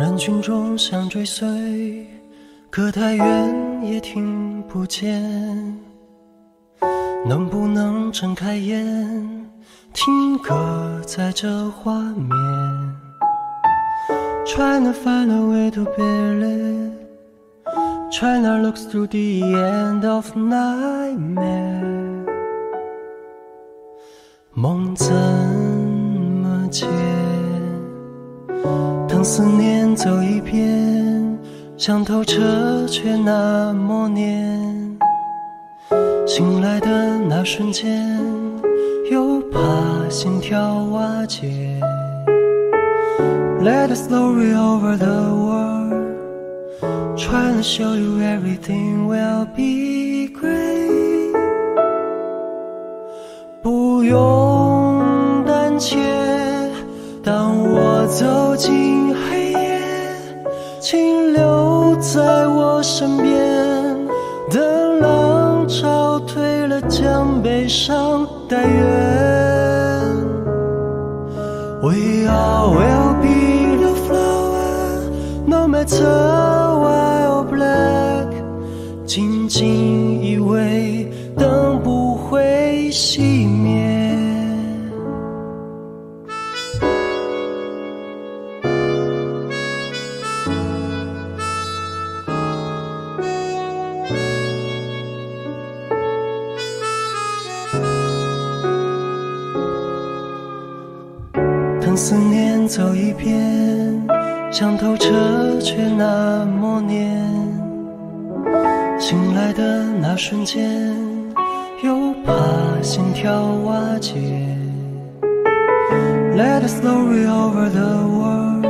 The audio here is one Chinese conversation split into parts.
人群中想追随，可太远也听不见。能不能睁开眼，听歌在这画面？Trying to find a way to bear it. Trying to look through the end of nightmare. 梦怎么解？等思念走一遍，想透彻却那么黏。醒来的那瞬间，又怕心跳瓦解。Let the story over the world, trying to show you everything will be great. 不用在我身边。等浪潮退了，将悲伤带远。We all will be the flower, no matter white or black。静静依偎，等不会熄等思念走一遍，想透彻却那么黏。醒来的那瞬间，又怕心跳瓦解。Let the story over the world,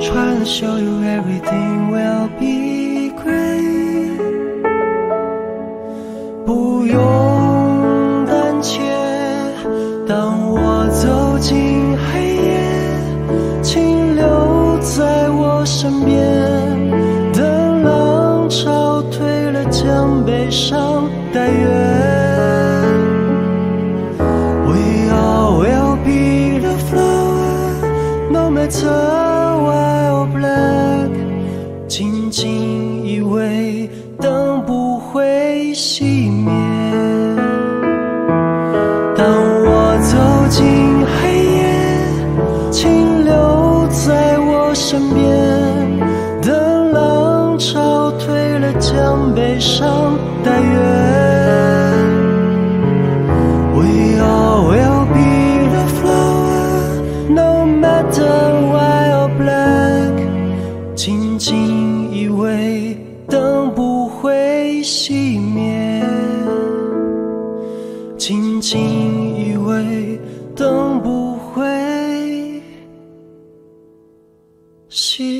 try to show you everything will be great. 不用将悲伤带远。We all will be the flower, no matter white or black. 静静依偎，灯不会熄灭。当我走进黑夜，请留在我身边。等浪潮退了，将悲伤但愿。We all will be the flower, no matter white or black. 静静依偎，灯不会熄灭。静静依偎，灯不会熄。